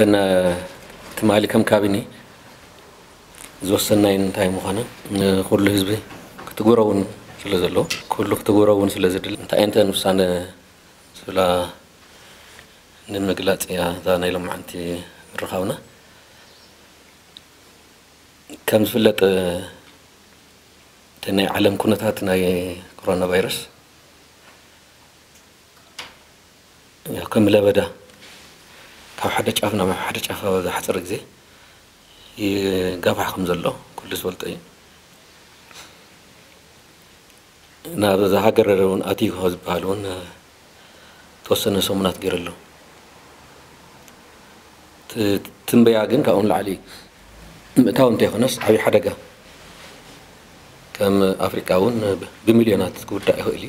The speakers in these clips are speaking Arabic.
ተነ ትማሊ ማሊ ከም ካቢኔ ዝወሰናይ እንታይ ምኾነ ንኩሉ ህዝቢ ክትጉሮ እውን ስለ ዘለዎ ኩሉ ክትጉሮ እውን ስለ ዝድል እንታይ እንተ ውሳነ ዝብላ ንምግላፅ እያ እዛ ናይ ሎም ዓንቲ ምርኻብና ከም ዝፍለጥ እቲ ናይ ዓለም ኩነታት ናይ ኮሮና ቫይረስ ከም ለበዳ ካብ ሓደ ጫፍ ናብ ሓደ ጫፍ ዝሓፅር ግዜ ይገባሕ ከም ዘሎ ኩሉ ዝፈልጦ እዩ ናብ ሃገር እውን ኣትዩ ዝበሃል እውን ተወሰነ ሰሙናት ገይረ ኣሎ ትንበያ ግን ካብኡ ንላዕሊ ምእታው ኮነስ ዓብዪ ሓደጋ ከም ኣፍሪቃ እውን ብሚልዮናት ክውዳእ ይኽእል እዩ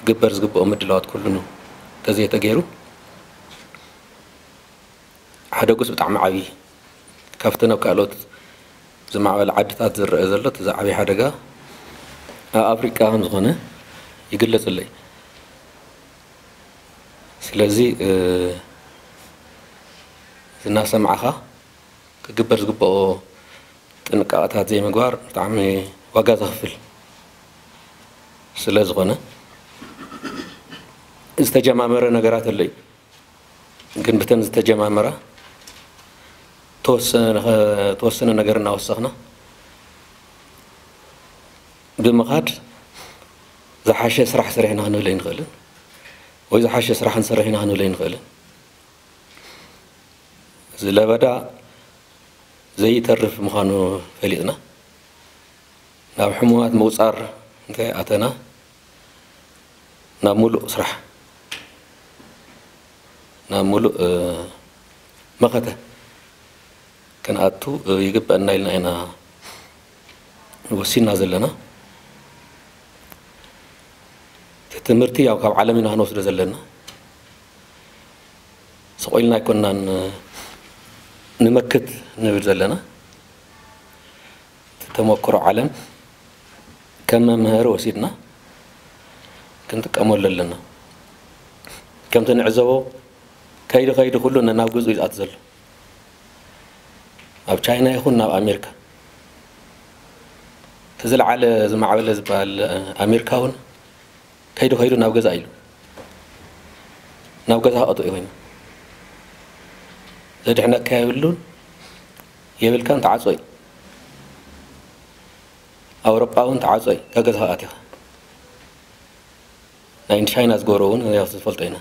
ክግበር ዝግብኦ ምድላዋት ኩሉ ተዘየተገይሩ ሓደጉስ ብጣዕሚ ዓብዪ ካብቲ ናብ ካልኦት ዝማዕበለ ዓድታት ዝረአ ዘሎ እዚ ዝዓበይ ሓደጋ ኣብ ኣፍሪቃ ከም ዝኾነ ይግለፅ ኣለይ ስለዚ ዝናሰማዕኻ ክግበር ዝግብኦ ጥንቃቐታት ዘይምግባር ብጣዕሚ ዋጋ ዘኽፍል ስለ ዝኾነ ዝተጀማመረ ነገራት ኣሎ እዩ ግን ብተን ዝተጀማመራ ተወሰነ ነገር እናወሰኽና ብምኻድ ዝሓሸ ስራሕ ስርሕና ክንብለ ይንኽእልን ወይ ዝሓሸ ስራሕ ንሰርሕ ኢና ክንብል ኣይንኽእልን ዝለበዳ ዘይተርፍ ምዃኑ ፈሊጥና ናብ ሕሙማት ምውፃር እንታይ ኣተና ናብ ሙሉእ ስራሕ ናብ ሙሉእ መኸተ كان هاتو يقبأنا إلنا هنا ወሲና ዘለና እቲ ትምህርቲ ያው ካብ ዓለም ኢና ክንወስዶ ዘለና ሰቆኢልና ኣይኮንናን ንመክት ንብል ዘለና ተመክሮ ዓለም ከም መምህር ወሲድና ክንጥቀመሉ ኣለና ከምቲ ንዕዘቦ ከይዲ ከይዲ ኩሉ ነናብ ገዝኡ ይዝኣት ዘሎ ኣብ ቻይና ይኹን ናብ ኣሜሪካ ተዝለዓለ ዝማዕበለ ዝበሃል ኣሜሪካ እውን ከይዱ ከይዱ ናብ ገዛ ኢሉ ናብ ገዛ ክቐጡ እዩ ኮይኑ ዘድሕነካ የብሉን የብልካን ተዓፆ እዩ ኣውሮጳ እውን ተዓፆ እዩ ካብ ገዛ ክኣት ኢኻ ናይ ቻይና ዝገብሮ እውን ያው ዝፈልጦ ኢና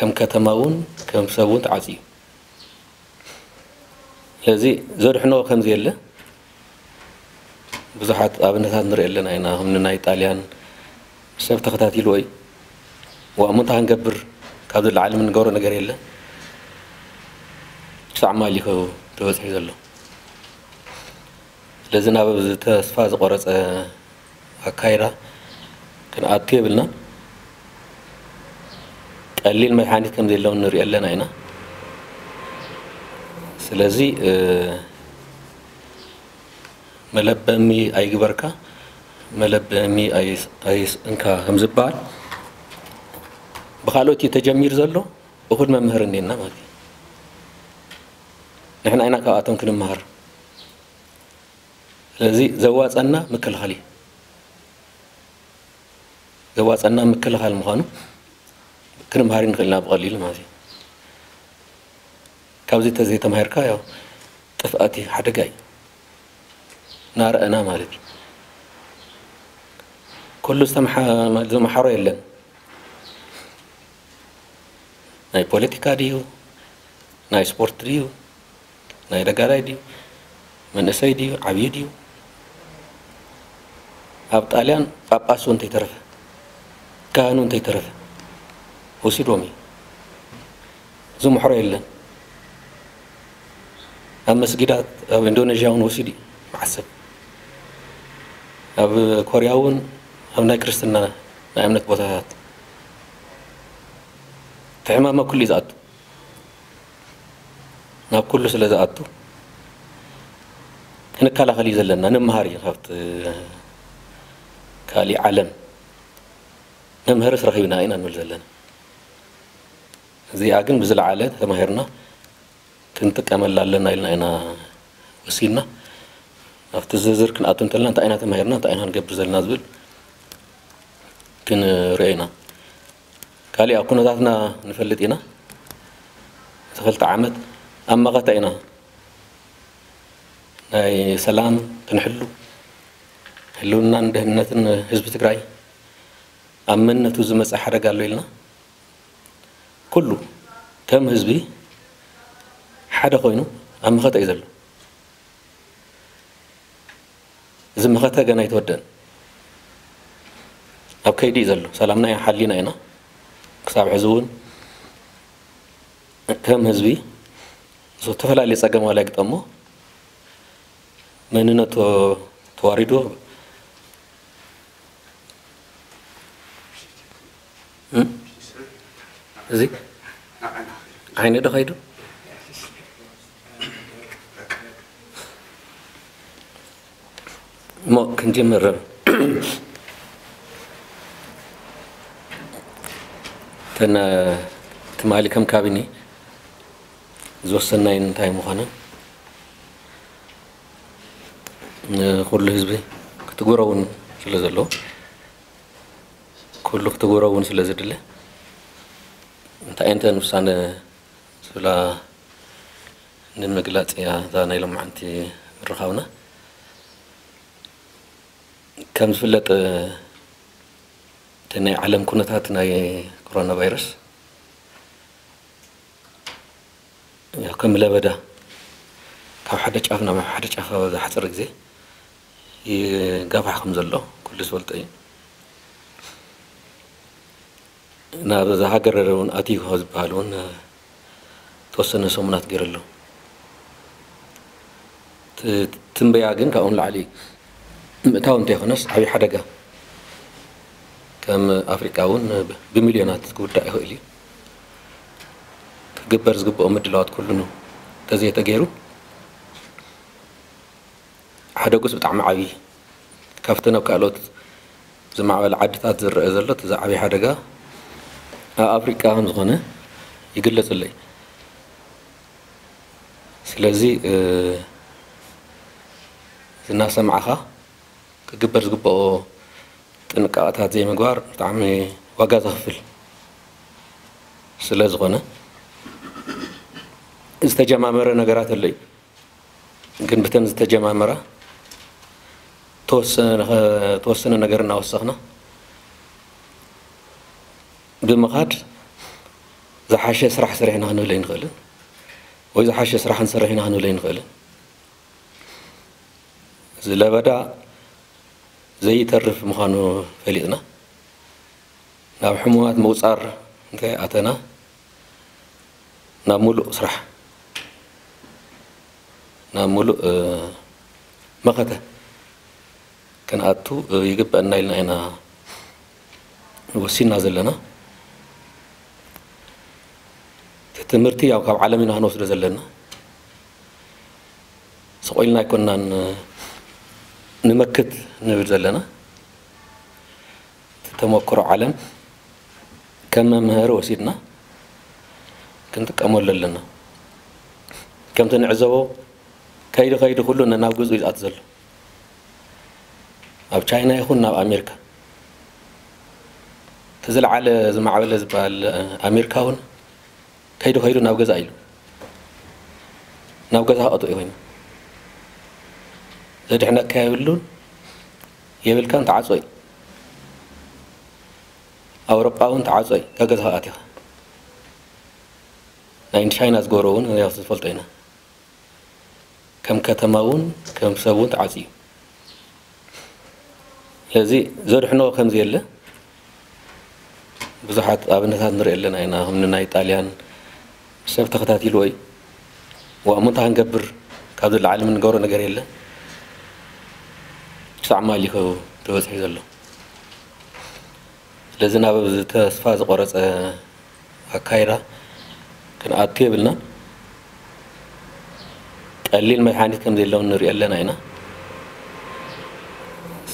ከም ከተማ እውን ከም ሰብ እውን ተዓፅ እዩ لذي زور حنا وكم زي له بزحات أبن هذا نري إلا نحن هم من ناي تاليان سبت خطات يلوي وأمون تهان قبر كذا العالم نجور نجار إلا سعما اللي هو توز حيد الله لذي نابا بزت أسفاز قرص أكايرا كان أتيه بلنا قليل ما يحانيت كم زي له نري إلا ስለዚህ መለበሚ አይግበርካ መለበሚ አይስንካ ከም ዝበሃል ብካልኦት እዩ ተጀሚር ዘሎ እኹል መምህር እኒአና ማለት እዩ ንሕና ኢና ካብኣቶም ክንምሃር ስለዚ ዘዋፀና ምክልኻል እዩ ዘዋፀና ምክልኻል ምኳኑ ክንምሃር ንክእልና ብቀሊሉ ማለት እዩ كابزي تزيت مهركا يا تفقتي حد جاي نار أنا مالتي كل سمحة ما لزوم حرة إلا ناي بوليتيكا ديو ناي سبورت ديو ناي رجالة ديو من أسوي ديو عبيد ديو أبطاليان أباسون تيترف كانون تيترف وسي رومي زوم حرة إلا مسجدات أو إندونيسيا ونوسيدي معسب أو كوريا ون أو ناي كريستنا ناي منك بوتاهات تعمى ما كل زاد ناب كل سلة زادتو هنا كلا خلي زلنا نمهاري خفت كالي علم نمهرس رخيبنا هنا نمهر زلنا زي أجن بزل عالد تمهرنا تنتك أمل لنا إلنا أنا وسيلنا أفتزازر كن أتون تلنا تأينا تمهيرنا تأينا هنجب رزال نازبل كن رأينا كالي أكون ذاتنا نفلتنا تخلت عمد أما غتأينا ناي سلام تنحلو حلونا عندنا نتن حزب تكراي أمن نتوزمس أحرق اللي لنا كله تم حزبي ሓደ ኮይኑ ኣብ መኸተ እዩ ዘሎ እዚ መኸተ ገና ኣይተወደእን ኣብ ከይዲ እዩ ዘሎ ሰላምና ኢና ሓሊና ኢና ክሳብ ሕዚ እውን ከም ህዝቢ ዝተፈላለዩ ፀገም ዋላይ ግጠሞ መንነት ተዋሪዱ እዚ ዓይነ ዶ ከይዱ ሞክ እንጀምር ተነ ትማሊ ከም ካብኒ ዝወሰናይ እንታይ ምኾነ ኩሉ ህዝቢ ክትጉሮ እውን ስለ ዘለዎ ኩሉ ክትጉሮ እውን ስለ ዝድለ እንታይ እንተን ውሳነ ዝብላ ንምግላፅ እያ እዛ ናይ ሎማዓንቲ ምርኻብና ከም ዝፍለጥ እቲ ናይ ዓለም ኩነታት ናይ ኮሮና ቫይረስ ከም ለበዳ ካብ ሓደ ጫፍ ናብ ሓደ ጫፍ ዝሓፅር ግዜ ይገፋሕ ከም ዘሎ ኩሉ ዝፈልጦ እዩ ናብ ዝሃገር እውን ኣትዩ ዝበሃል እውን ተወሰነ ሰሙናት ገይረ ኣሎ ትንበያ ግን ካብኡ ንላዕሊ እዩ ምእታው እንተይ ኮነስ ዓብዪ ሓደጋ ከም ኣፍሪቃ እውን ብሚልዮናት ክውዳእ ይኽእል እዩ ክግበር ዝግብኦ ምድላዋት ኩሉኑ ተዘየተገይሩ ሓደጉስ ብጣዕሚ ዓብዪ ካብቲ ናብ ካልኦት ዝማዕበለ ዓድታት ዝረአ ዘሎ እቲ ዓብዪ ሓደጋ ኣብ ኣፍሪቃ ከም ዝኾነ ይግለፅ ኣሎ እዩ ስለዚ እናሰማዕኻ ክግበር ዝግብኦ ጥንቃቐታት ዘይምግባር ብጣዕሚ ዋጋ ዘኽፍል ስለ ዝኾነ ዝተጀማመረ ነገራት ኣለዩ ግን ብተን ዝተጀማመራ ተወሰነ ነገር እናወሰኽና ብምኻድ ዝሓሸ ስራሕ ሰሪሕና ክንብለ ይንኽእልን ወይ ዝሓሸ ስራሕ ንሰርሕ ኢና ክንብለ ይንኽእልን ዝለበዳ زي زيترف مخانو فليتنا ناب حموات موصار كي أتنا ناب ملو صرح ناب ملو أه مقتة كان أتو يجب أن نايلنا هنا وسين نازل لنا تتمرتي أو كعالمين هنوصل زلنا سقولنا كنا نمكت نبرز لنا تتمكر علم كما مهر وسيدنا كنت أمول لنا كم تنعزو كايد كايد كله ننعجز إذا أتزل أو تشاينا يكون ناب أمريكا تزل على زما على زبال أمريكا هون كايد كايد ناب جزائر ناب جزائر أتو ዝድሕነካ የብሉን የብልካን ተዓፀይ ኣውሮጳ እውን ተዓፀይ ከገዛኻ ኣትኻ ናይ ቻይና ዝገብሮ እውን ዝፈልጦ ኢና ከም ከተማ እውን ከም ሰብ እውን ተዓፅዩ ስለዚ ዘድሕኖ ከምዚ የለ ብዙሓት ኣብነታት ንርኢ ኣለና ኢና ከምኒ ናይ ጣልያን ሰብ ተኸታቲልዎ እዩ ዋእሙንታ ክንገብር ካብ ዘለዓለም ንገብሮ ነገር የለን ክሳዕ ማሊኮ ተበፅሑ ዘሎ ስለዚ ናብ ተስፋ ዝቆረፀ ኣካይዳ ክንኣቱ የብልና ቀሊል መድሓኒት ከም ዘለው ንሪኦ ኣለና ኢና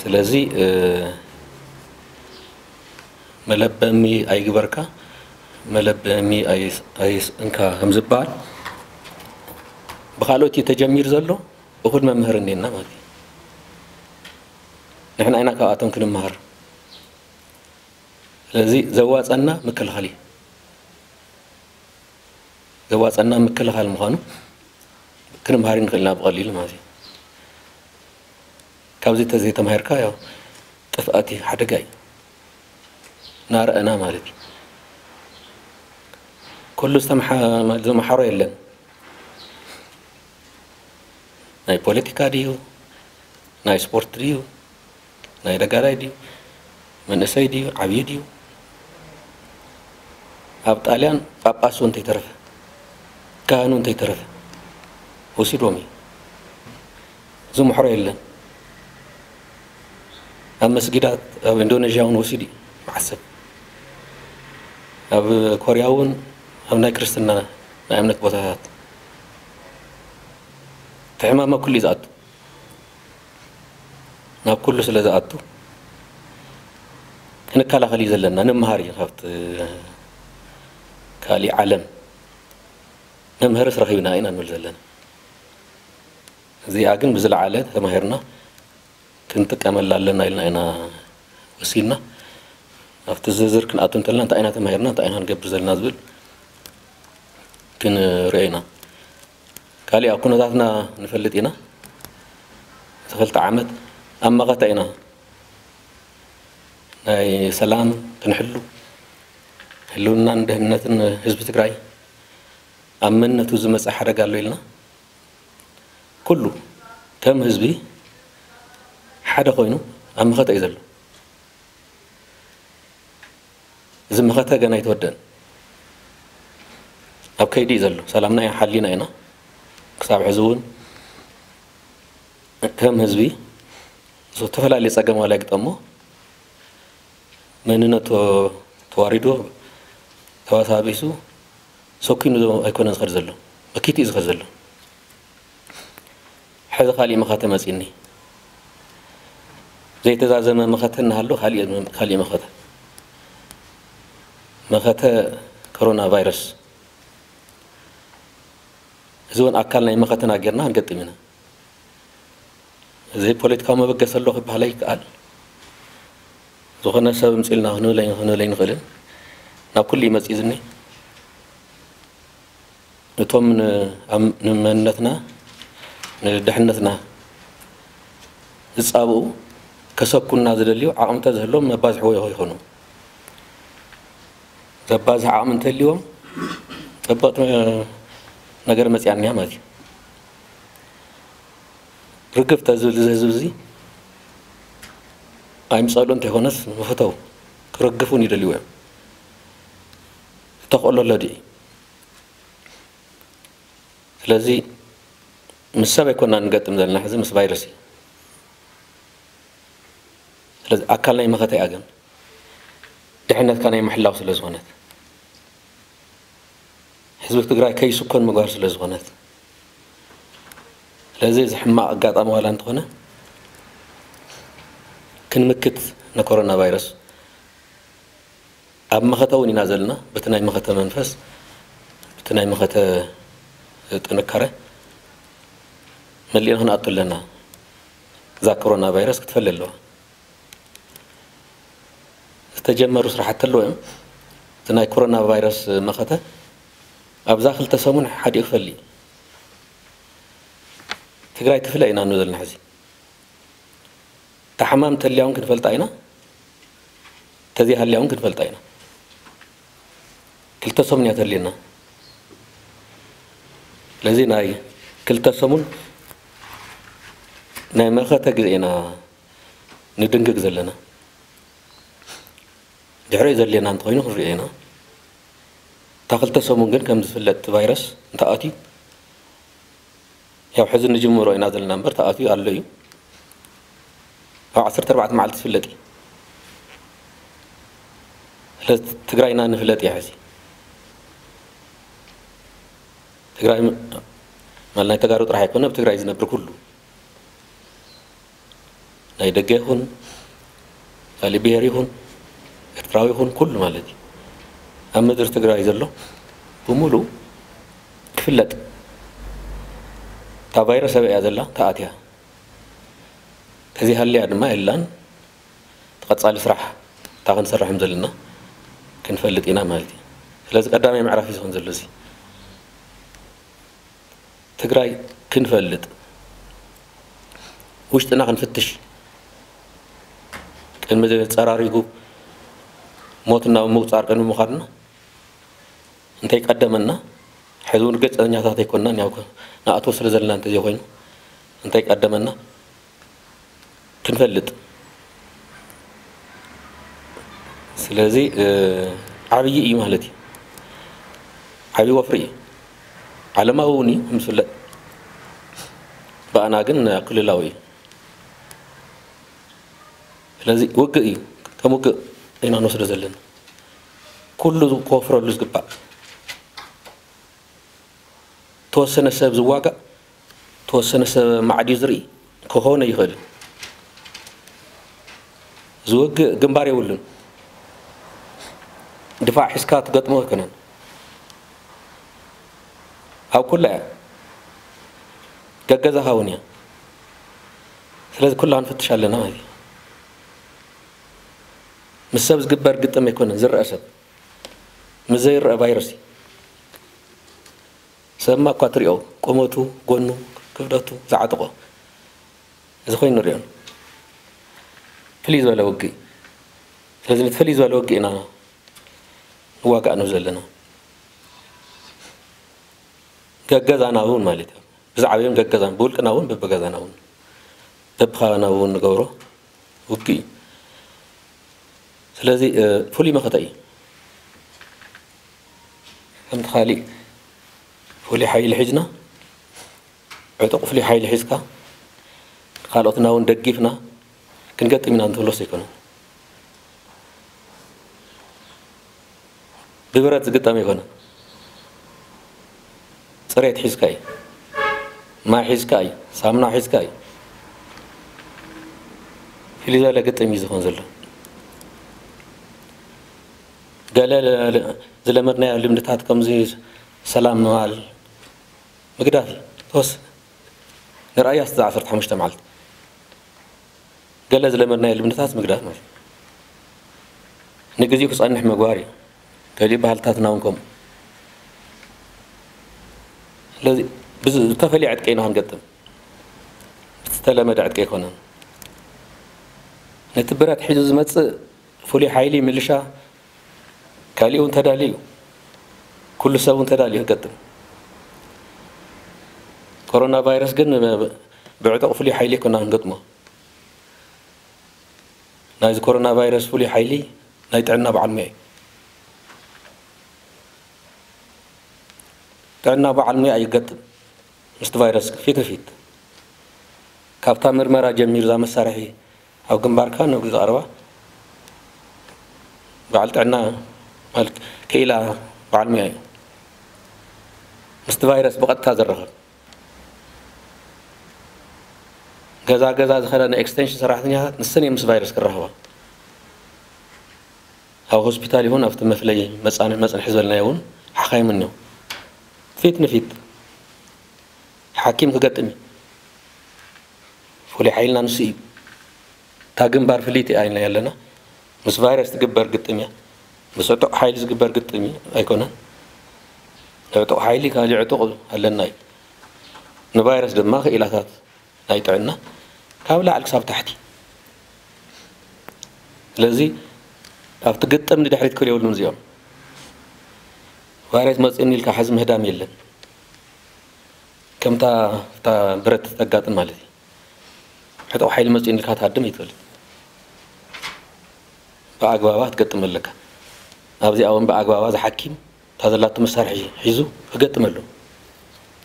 ስለዚ መለበሚ ኣይግበርካ መለበሚ ኣይስእንካ ከም ዝበሃል ብካልኦት እዩ ተጀሚሩ ዘሎ እኹል መምህር እኒአና ማለት እዩ نحن أين كأتون كن مهر لذي زواج أنا مكل خالي زواج أنا مكل خال مخانو كن مهرين خلنا بقليل ما زي كابزي تزي تمهر كايا تفأتي حد جاي نار أنا مالك كل سمح ما زوم حر إلا ناي بوليتيكا ديو ناي سبورت ديو ناي دغاراي دي منساي دي عبي ديو اب طاليان باباسو انت يترف كانو انت يترف وسي رومي زو محرو يلا اما مسجدات اب اندونيسيا اون وسي دي معسب اب كوريا اون اب ناي كريستنا ناي امنك بوتات تعمامه كل زاتو ناب كل سلزة أتو هنا كلا خلي زلنا نمهر يخفت كالي علم نمهر سرخي بناين أنو زلنا زي أجن بزل على تمهرنا كنت كمل لنا إلنا أنا وسيلنا أفت الزجر كن أتون تلنا تأينا تمهرنا تأينا نجيب بزل نازل كن رأينا كالي أكون ذاتنا نفلتينا دخلت عمد أما غتينا ناي سلام كنحلو حلونا ندهنتن حزب تግራይ ኣብ መንነቱ ዝመፅእ ሓደጋ ኣሎ ኢልና ኩሉ ከም ህዝቢ ሓደ ኮይኑ ኣብ መኸተ እዩ ዘሎ እዚ መኸተ ገና ይተወደን ኣብ ከይዲ እዩ ዘሎ ሰላምና ሓሊና ኢና ክሳብ ሕዚ እውን ከም ህዝቢ زوتفلا لي سجمو لك دمو مننا تو تواريدو تو ثابيسو سوكي نو ايكون از غرزلو اكيد از غرزلو حذ خالي مخاتم ازيني زيت از ازم مخاتن حالو خالي خالي مخات مخات كورونا فيروس زون اكلنا مخاتنا غيرنا نغطمنا እዚ ፖለቲካዊ መበገስ ኣሎ ክበሃል ይከኣል ዝኾነ ሰብ ምፅኢልና ክንብለይ ክንብለይ ንኽእልን ናብ ኩሉ ይመፅእ ዝኒ እቶም ንመንነትና ንድሕነትና ዝፃብኡ ከሰኩና ዝደልዩ ዓቕሚ ተዝህሎም መባዝሕዎ ይኾኑ ዘባዝሕ ዓቕሚ እንተልዎም ፅበቅ ነገር መፅያንያ ማለት እዩ ركب تزول زوزي أيم صالون تهونس مفتو كرقفوني دليوه تقول الله دي لذي مسابة كنا نقتم ذلك نحزي مس فيروسي لذي أكلنا يوم خطأ أجن دحين كان يوم حلاو سلزونات حزبك تقرأ كي سكون مقارس سلزونات لذي زحمة قاعد أموالنا تونا كن مكت نكورونا فيروس أب مختوني نازلنا بتناي مختا منفس بتناي مختا تنكرة مليون هنا أطل لنا ذا كورونا فيروس كتفل له تجمر رح تلوهم تناي كورونا فيروس مختا أب زاخل تسامون حد يفلي تقرأي تفلا إنا نزل نحزي تحمام تليون كن فلتاينا تزيها اليوم كن فلتاينا كل تصوم يا تلينا لذي ناي كل تصومون ناي ما خاطا قزينا ندنك زلنا دعري زلنا انتوينو خرينا تاكل تصومون كن كم زفلت فيروس انت اتي ያው ሕዚ ንጅምሮ ኢና ዘለና እምበር ተኣትዩ ኣሎ እዩ ኣብ 14 መዓልቲ ትፍለጥ እዩ ስለዚ ትግራይ ኢና ንፍለጥ እያ ሕዚ ትግራይ ማለት ናይ ተጋሩ ጥራሕ ኣይኮነ ኣብ ትግራይ ዝነብር ኩሉ ናይ ደገ ይኹን ካሊእ ብሄር ይኹን ኤርትራዊ ይኹን ኩሉ ማለት እዩ ኣብ ምድሪ ትግራይ ዘሎ ብሙሉእ ክፍለጥ ታ እያ ዘላ ተኣትያ እያ ተዘይሃለያ ድማ የላን ተቐፃሊ ስራሕ እታ ክንሰርሕ ከም ዘለና ክንፈልጥ ኢና ማለት እዩ ስለዚ ቀዳማይ ምዕራፍ እዩ ዝኾን ዘሎ እዚ ትግራይ ክንፈልጥ ውሽጥና ክንፍትሽ ቅድሚ ዘፀራሪጉ ሞትና ብምቁፃር ቅድሚ ምዃድና እንታይ ቀደመና ሕዝቡን ገጸኛ ታተ ይኮናን ያው ንኣቶ ስለ ዘለና እንተዘ ኮይኑ እንታይ ቀደመና ክንፈልጥ ስለዚ ዓብይ እዩ ማለት እዩ ዓብዪ ወፍሪ እዩ ዓለማዊ እውን እዩ ምስፍለጥ ብኣና ግን ክልላዊ እዩ ስለዚ ውግእ እዩ ከም ውግእ ኢና ንወስደ ዘለና ኩሉ ክወፍረሉ ዝግባእ ተወሰነ ሰብ ዝዋጋእ ተወሰነ ሰብ ማዕድዩ ዝርኢ ክኾነ ይኽእልን ዝውግእ ግንባር የብሉን ድፋዕ ሒዝካ ትገጥሞ ይኮነን ኣብ ኩላ እያ ገገዛኻ እውን እያ ስለዚ ኩላ ክንፍትሽ ኣለና ማለት እዩ ምስ ሰብ ዝግበር ግጥም ኣይኮነን ዝረአ ሰብ ምስ ዘይረአ ቫይረስ እዩ ሰብማ እኳ ትሪኦ ቁመቱ ጎኑ ክብደቱ ዝዓጥቆ እዚ ኮይኑ ንሪኦ ፍልይ ዝበለ ውግእ ስለዚ ነቲ ፍልይ ዝበለ ውግእ ኢና ንዋጋእ ንብ ዘለና ገገዛና እውን ማለት እዩ ብዛዕባዮም ገገዛ ብውልቅና እውን በብገዛና እውን በብከባና እውን ንገብሮ ውግእ እዩ ስለዚ ፍሉይ መኸተ እዩ ከምቲ ካሊእ ፍሉይ ሓይሊ ሒዝና ዕጡቕ ፍሉይ ሓይሊ ሒዝካ ካልኦትና እውን ደጊፍና ክንገጥም ኢና እንትብለስ ኣይኮነ ብብረት ዝግጠም ኣይኮነ ፅሬት ሒዝካ እዩ ማይ ሒዝካ እዩ ሳሙና ሒዝካ እዩ ፍልይ ዝበለ ግጥም እዩ ዝኾን ዘሎ ገለ ዝለመድናዮ ልምድታት ከምዚ ሰላም ምባል መግዳፊ ተወስ ንርኣያ ስተ ዓሰርተ ሓሙሽተ መዓልቲ ገለ ዝለመድናየ ልምድታት ምግዳፍ ማለት ንግዚኡ ክፀንሕ ምግባር እዩ ገሊኡ ባህልታትና እውን ከምኡ ስለዚ ዝተፈለየ ዕጥቂ ኢና ክንገጥም ብዝተለመደ ዕጥቂ ኣይኮነን ነቲ ብረት ሒዙ ዝመፅእ ፍሉይ ሓይሊ ምልሻ ካሊእ እውን ተዳልዩ ኩሉ ሰብ እውን ተዳልዩ ክገጥም كورونا فيروس جن بعد أفلي حيلي كنا نقدمه نايز كورونا فيروس فلي حيلي نايت عنا بعلمي تعنا بعلمي أي قد مست فيروس فيت فيت كابتا مرمرا جميل زام السرحي أو جنبار كان نقول أروى بعلت عنا كيلا بعلمي مست فيروس بقد كذا رغب ገዛ ገዛ ዝኸዳ ናይ ኤክስቴንሽን ሰራሕተኛታት ንስን እዮም ምስ ቫይረስ ክረኽባ ኣብ ሆስፒታል ይኹን ኣብቲ መፍለይ መፃንሕ መፅንሒ ዝበልናዮ እውን ሓኻይም እኒሄው ፊት ንፊት ሓኪም ክገጥም ፍሉይ ሓይልና ንሱ እዩ እታ ግንባር ፍልይቲ ኣይና ኣለና ምስ ቫይረስ ትግበር ግጥም እያ ምስ ዕጡቕ ሓይሊ ዝግበር ግጥም እዩ ኣይኮነን ዕጡቕ ሓይሊ ካሊእ ዕጡቕ ኣለና እዩ ንቫይረስ ድማ ክኢላታት ናይ ጥዕና ካብ ላዕሊ ክሳብ ታሕቲ ስለዚ ኣብቲ ግጥም ንድሕሪት ክብል የብሉን እዚኦም ዋርያት መፅእኒ ኢልካ ሓዚ ምህዳም የለን ከምታ ብረት ተጋጥም ማለት እዩ ሕጠቕ ሓይሊ መፅእኒ ኢልካ ትሃድም ኣይትበልን ብኣግባባ ክትገጥም ኣለካ ኣብዚኣ እውን ብኣግባባ ዝሓኪም እታ ዘላቶ መሳርሒ ሒዙ ክገጥም ኣሎ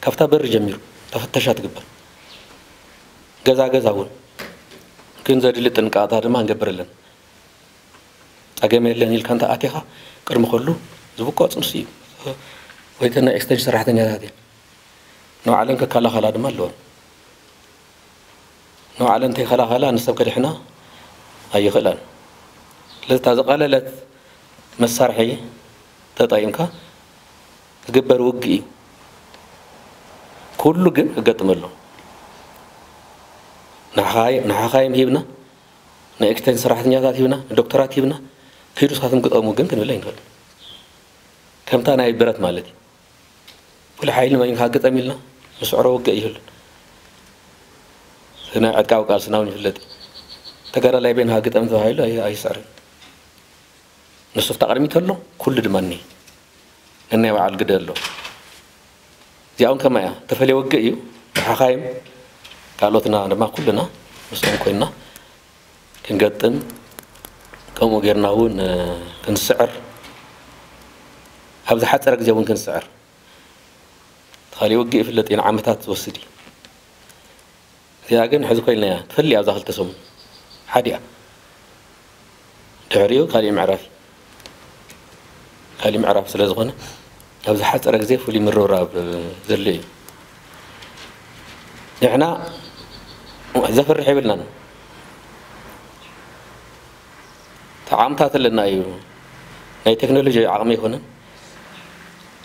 ካብታ በሪ ጀሚሩ ተፈተሻ ትግበር ገዛ ገዛ ገዛውን ግን ዘድሊ ጥንቃታ ድማ ንገብር ፀገም የለን ኢልካ ኣቴኻ ቅድሚ ከሉ ዝብቆ ፅንስ እዩ ወይ ናይ ኤክስተንሽን ሰራሕተኛታት እየን ንባዕለን ከከላኸላ ድማ ኣለወን ንባዕለን እንተይከላኸላ ንሰብ ከድሕና ኣይኽእለን እታ ዝቐለለት መሳርሒ ተጠቂምካ ዝግበር ውጊ እዩ ኩሉ ግን ክገጥመሉ ንሓኻዮም ሂብና ንኤክስተን ሰራሕተኛታት ሂብና ንዶክተራት ሂብና ከይዱ ስኻትም ክጠቕሙ ግን ክንብል ኣይንኽእል ከምታ ናይ ብረት ማለት እዩ ኩሉ ሓይሊ መኝካ ገጠም ኢልና ምስዕሮ ውግእ ይህሉን ናይ ዕድቃዊ ቃል ስናውን ይፍለጥ ተጋዳላይ ቤንሃ ገጠም ተባሂሉ ኣይስዕርን ንሱፍ ተቐድሚት ኣሎ ኩሉ ድማ ኒ ነናይ በዓል ግደ ኣሎ እዚኣውን ከማ እያ ተፈለየ ወግእ እዩ ንሓኻይም أنا ما كلنا مسلم كنا كنقطن كم غيرنا هون كنسعر هذا حتى رك جابون كنسعر تخلي وقي في اللتين عامتات وسدي يا جن حزق لنا يا تخلي هذا هل تسمون حديا تعريو قال معرف قال معرف سلزغنا هذا حتى رك زيف ولي مرورا بزلي نحنا ዘፍርሕ ይብልናን ተዓምታት ኣለና እዩ ናይ ቴክኖሎጂ ዓቕሚ ይኮነን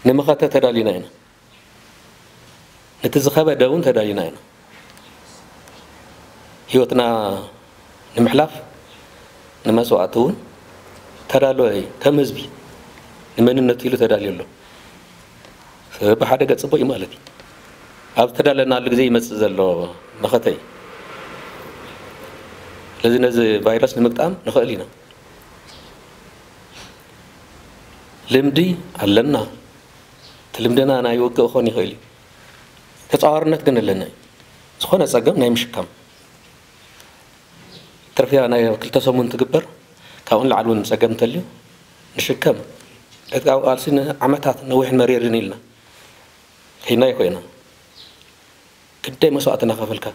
ንመኸተ ተዳልዩና ኢና ነቲ ዝኸበደ እውን ተዳልዩና ኢና ሂወትና ንምሕላፍ ንመስዋእቲ እውን ተዳለወ እዩ ከም ህዝቢ ንመንነቱ ኢሉ ተዳልዩ ኣሎ ብሓደ ገፅ ፅቡቅ እዩ ማለት እዩ ኣብ ተዳለናሉ ግዜ ይመፅእ ዘሎ መኸተ እዩ ስለዚ ነዚ ቫይረስ ንምግጣም ንኽእል ኢና ልምዲ ኣለና እቲ ልምድና ናይ ውግእ ክኾን ይኽእል እዩ ተፃዋርነት ግን ኣለና እዩ ዝኾነ ፀገም ናይ ምሽካም ትርፍያ ናይ ክልተ ሰሙን ትግበር ካብኡን ላዓል እውን ፀገም እንተልዩ ንሽከም ዕጥቃዊ ቃልሲ ንዓመታት ነዊሕን መሪርን ኢልና ከይና ይኮይና ክንደይ መስዋእትና ከፈልካ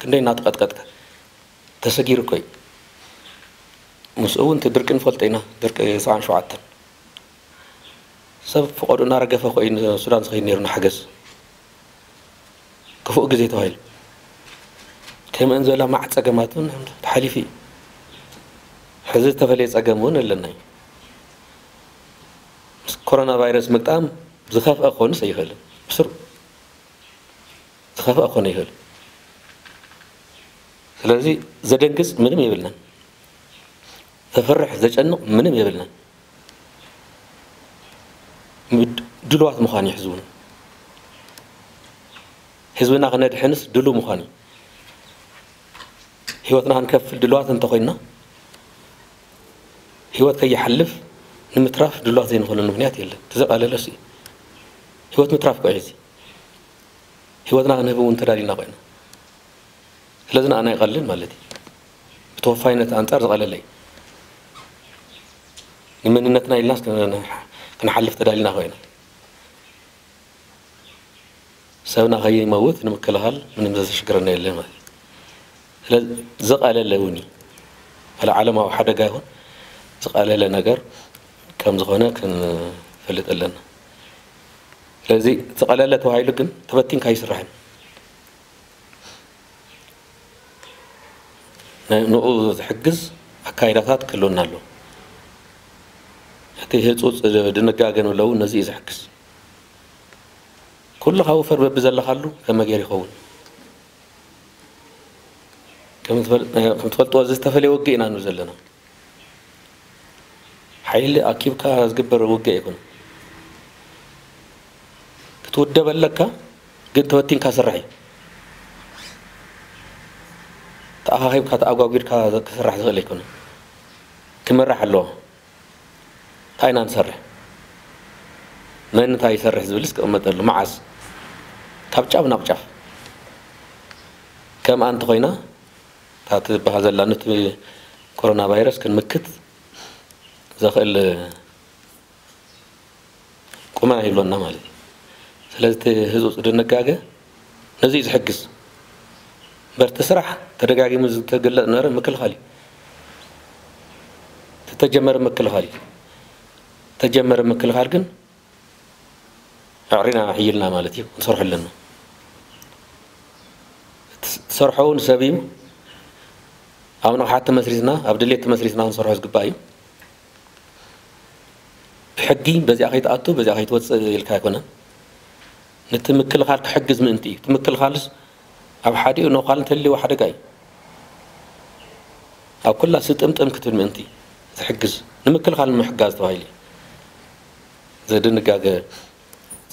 ክንደይ እናተቐጥቀጥካ تسجير كوي مسؤول تدركن فلتينا درك سان شو عتن سب فقرنا رجف خوي السودان صغير نيرنا حجز كفوق جزيت هاي كم انزل مع تجمعتون حليفي حزت تفليت أجمعون إلا ناي كورونا فيروس مكتام زخاف أخون سيخل بسرو زخاف أخون يخل ስለዚ ዘደንግፅ ምንም የብልናን ዘፈርሕ ዘጨንቕ ምንም የብልናን ድልዋት ምዃን እዩ ህዝብና ህዝብና ክነድሕንስ ድሉ ምዃን እዩ ሂወትና ክንከፍል ድልዋት እንተኮይንና ሂወት ከይሓልፍ ንምትራፍ ድልዋት ዘይንኽእለሉ ምክንያት የለን ትዘቃለለስ እዩ ሂወት ምትራፍ ቆዒ እዚ ሂወትና ክንህብ እውን ተዳሊና ኮይና لذن أنا يقلل مالتي توفاينة أنت أرض على لي من النتنا الناس كنا كنا حلف تدالنا غينا سوينا غي موت نمكلها من مزاج شكرنا اللي ما زق على لوني على علم أو حدا جاهو زق على لنجر كم زغنا كن فلت لنا لذي زق على لتوعي لكن تبتين كايس رحم ንኡ ዝሕግዝ ኣካይዳታት ክህልወና ኣሎ እቲ ህፁፅ ድንጋገ ንብለዉ ነዚ እዩ ዝሕግዝ ኩሉ ካብኡ በቢ ዘለካሉ ከመይ ገይሩ ይኸውን ከም ትፈልጥዎ ዝተፈለየ ውግእ ኢና ንብ ዘለና ሓይሊ ኣኪብካ ዝግበር ውግእ ይኹን ክትውደብ ኣለካ ግን ተበቲንካ ስራሕ እዩ ተኣኻኺብካ ተኣጓጉድካ ክስራሕ ዝኽእል ኣይኮነ ክመራሕ ኣለዎ እንታይ ኢና ንሰርሕ መን እንታይ ይሰርሕ ዝብልስ ክቕመጠሉ መዓዝ ካብ ጫፍ ናብ ጫፍ ከም ኣንቲ ኮይና ታቲ ዝበሃል ዘላ ነቲ ኮሮና ቫይረስ ክንምክት ዘኽእል ቁመና ይብለና ማለት እዩ ስለዚ ህዝቢ ድነጋገ ነዚ እዩ ዝሕግዝ በርቲ ስራሕ ተደጋጊሙ ዝተገለፅ ነረ ምክልኻል እዩ ተጀመረ ምክልኻል እዩ ተጀመረ ምክልኻል ግን ኣዕሪና ሕይልና ማለት እዩ ክንሰርሑ ኣለና ሰርሖ እውን ሰብ እዩ ኣብ ንቕሓት ተመስሪትና ኣብ ድሌት ተመስሪትና ክንሰርሖ ዝግባእ እዩ ሕጊ በዚኣ ከይትኣቱ በዚኣ ከይትወፅእ ኢልካ ኣይኮነን ነቲ ምክልኻል ክሕግዝ ምእንቲ እዩ እቲ ምክልኻልስ أو حدي إنه قال تلي واحد جاي أو كلها ست أم تأم كتير مانتي تحجز نم كل خال محجز طويل زي دنا جاجا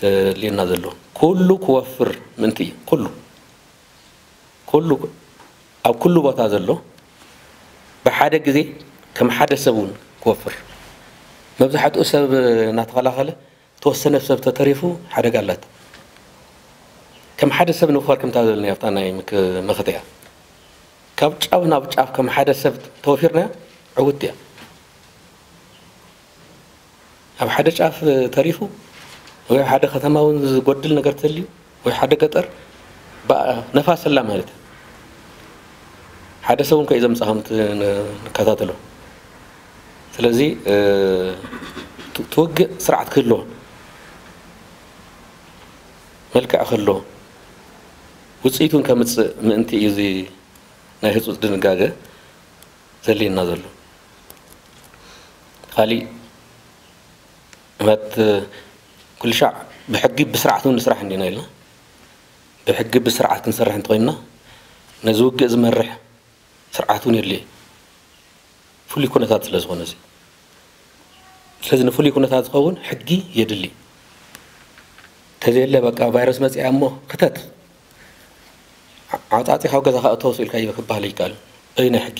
اللي نازله كله كوفر منتي كله كله أو كله بتعزله بحد جزي كم حد سبون كوفر ما بزحت أسب نتغلى خله توصل نفسه بتعرفه حد قالت كم حدا سب نفر كم تعدل نيافتنا يمك نخطيا كم أو نا بتشاف كم حدا سب توفيرنا عودتيا أو حدا شاف تاريخه ويا حدا ختم أو نقدل نقرتلي ويا حدا قطر بقى نفاس الله مالت حدا سوون كإذا مساهمت كاتاتلو ثلاثي توقع سرعة كله ملك أخلوه ውፅኢቱን ከምፅእ ምእንቲ እዩ እዚ ናይ ህፁፅ ድንጋገ ዘድልየና ዘሎ ካሊእ በት ኩሉ ሻዕ ብሕጊ ብስርዓት እውን ንስራሕ እንዲና ኢልና ብሕጊ ብስርዓት ክንሰርሕ እንተኮይንና ነዚ ውግእ ዝመርሕ ስርዓት እውን የድልየ ፍሉይ ኩነታት ስለ ዝኾነ እዚ ስለዚ ንፍሉይ ኩነታት ዝኸውን ሕጊ የድሊ ተዘየለ በቃ ቫይረስ መፅያ እሞ ክተት ካብ ገዛ ገዛኻ እተውስ ኢልካ ክበሃል ይከኣል እዩ ናይ ሕጊ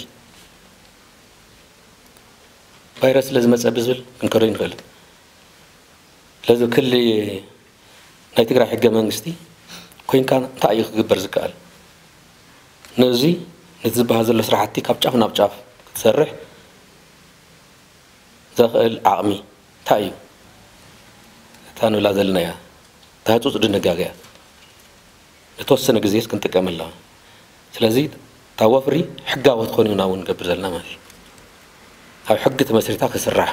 ቫይረስ ስለ ዝመፀ ብዝብል ክንከዶ ንክእል ስለዚ ክሊ ናይ ትግራይ ሕገ መንግስቲ ኮይንካ እንታይ እዩ ክግበር ዝከኣል ነዚ ነቲ ዝበሃል ዘሎ ስራሕቲ ካብ ጫፍ ናብ ጫፍ ክትሰርሕ ዘኽእል ዓቕሚ እንታይ እዩ እታ ንብላ ዘለና እያ ተሃፁፅ ድንጋገ እያ ዝተወሰነ ግዜ ክንጥቀም ኣለዋ ስለዚ እታ ወፍሪ ሕጋዊ ትኮንና እውን ንገብር ዘለና ማለት እዩ ኣብ ሕጊ ተመስሪታ ክስራሕ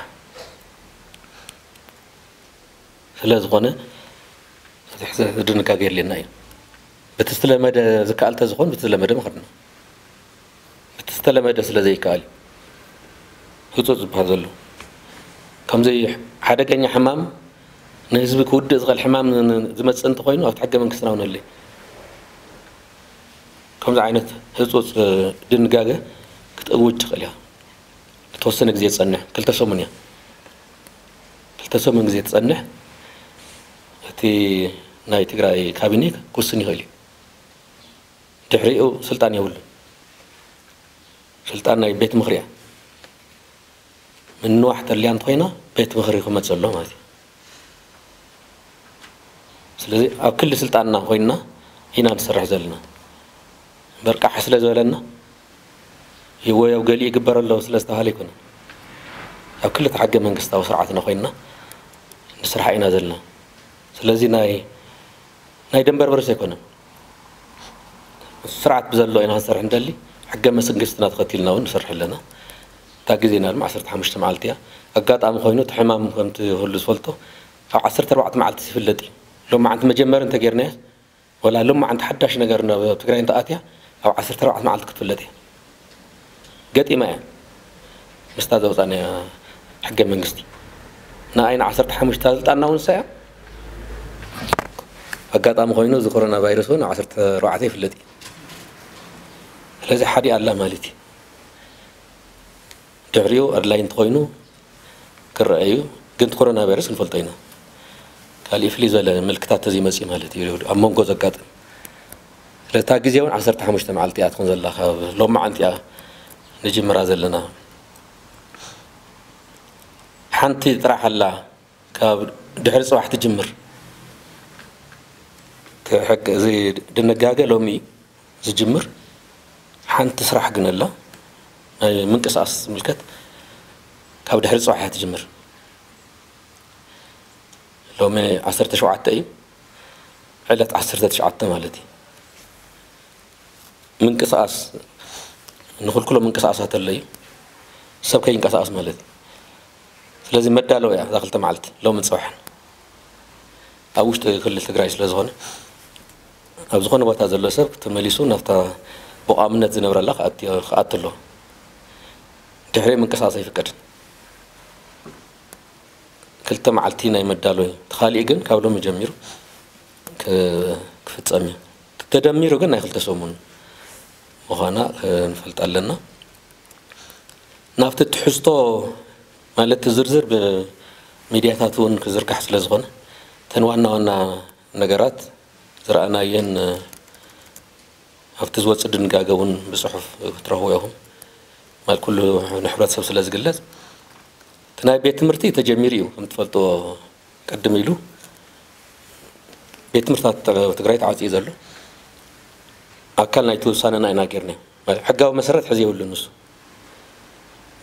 ስለ ዝኾነ ድንጋጌ የድልየና እዩ በቲ ዝተለመደ ዝከኣል ተዝኾን በቲ ዝለመደ ምክርና በቲ ዝተለመደ ስለ ዘይከኣል እዩ ህፁፅ ዝበሃል ዘሎ ከምዚ ሓደገኛ ሕማም ንህዝቢ ክውድእ ዝኽእል ሕማም ዝመፅእ እንተኮይኑ ኣብቲ ሕገ መንግስትና እውን ኣለዩ كم زعينت هذوس دين جاجة كتقول تخليها توصلنا جزيت صنع كل تسمونيا كل تسمون جزيت صنع هتي ناي تقرأي كابينيك كوسني هالي تحريه سلطان يقول سلطان ناي بيت مخريا من نوع تليان طينا بيت مخري خو ما ما تي سلزي أو كل سلطان نا هنا نسرح زلنا በርቃሕ ስለ ዝበለና ህወ ያው ገሊእ ይግበር ኣለዉ ስለ ዝተባሃለ ይኮነ ኣብ ክልተ ሓገ መንግስታዊ ስርዓትና ኮይንና ንስራሕ ኢና ዘለና ስለዚ ናይ ናይ ደንበር በርስ ኣይኮነ ስርዓት ብዘለዎ ኢና ክንሰርሕ ንደሊ ሕገ መንግስትና ተኸቲልና እውን ንሰርሕ ኣለና እታ ግዜና ድማ ሓሙሽተ መዓልቲ እያ ኣጋጣሚ ኮይኑ እቲ ሕማም ከምትህሉ ዝፈልጦ ኣብ ዓሰርተ ኣርባዕተ መዓልቲ ዝፍለጥ እዩ ሎማዓንቲ መጀመር እንተገርናያ ወላ ሎማዓንቲ ሓዳሽ ነገር ኣብ ትግራይ እንተኣትያ أو عشرة ربع ما عندك في اللذي قد إما إيه مستاذ يعني؟ وزنا حق المنجستي ناين عشرة حمش تالت أنا ونسى فقط أم خوينو ذكرنا فيروسون عشرة ربع في اللذي لذي حري الله مالتي دعريو أرلاين تخوينو كرأيو قد كورونا فيروس نفلتينا قال إفليز ولا ملكتات تزي مزي مالتي أمون قوزة قاتل لتا گزیون عصر تحمشت معلتیات خون زلخ لوم معنتیا نجی مراز لنا حنتی طرح هلا کاب دهرس واحد جمر که حق زی دنگاگ لومی زی جمر حنت صراحة قلنا لا من قصاص ملكت كاب دهرس واحد جمر لومي عصرت شو عتاي علت عصرت شو عتا مالتي ምንቅስቃስ ንኩልኩሎ ምንቅስቃሳት ኣለዩ ሰብ ከይንቀሳቀስ ማለት እዩ ስለዚ መዳለወ እያ እዛ ክልተ መዓልቲ ሎም ንፀውሐን ኣብ ውሽጢ ክልል ትግራይ ስለ ዝኾነ ኣብ ዝኾነ ቦታ ዘሎ ሰብ ተመሊሱ ናብታ ብቋምነት ዝነብረላ ክኣት ኣለዎ ድሕሪ ምንቅስቃስ ኣይፍቀድን ክልተ መዓልቲ ናይ መዳለወ እዩ ተኻሊእ ግን ካብ ሎሚ ጀሚሩ ክፍፀም እዩ ተደሚሩ ግን ናይ ክልተ ሰሙን እዩ مخانا نفلت لنا نافت تحسطو مالت زرزر بمدياتاتون كزر كحس لزغن تنوانا وانا نقرات زرعنا ين افتزوا تصدن قاقون بصحف تراهو يهم مال كل نحبرات سبس لزقلات تناي بيت مرتي تجميريو هم تفلتو قدميلو بيت مرتات تقرأي تعاوز يزلو أكلنا يتوسانا نا ناقرنا حقه مسرت حزيه آه، ولا نص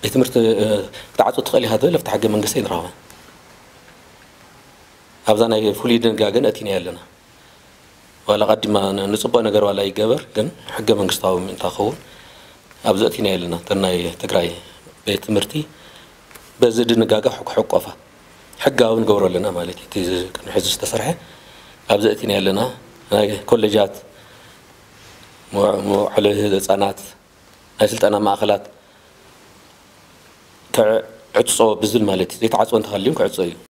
يتمرت تعطوا تخلي هذا لفت حق من قصين راوا أنا فولي دن جاجن أتيني علنا ولا قد ما أنا نجر ولا يجبر جن حق من قصاو من تاخون أبز أتيني علنا ترناي تقرأي بيت مرتي بزيد نجاجا حق حق قفا حقه ونجور لنا مالتي تيز كان تسرحه أبز أتيني علنا كل جات على الصنات السلطنة ما أخلات كعتصو بزل مالت يتعصو أنت خليهم كعتصو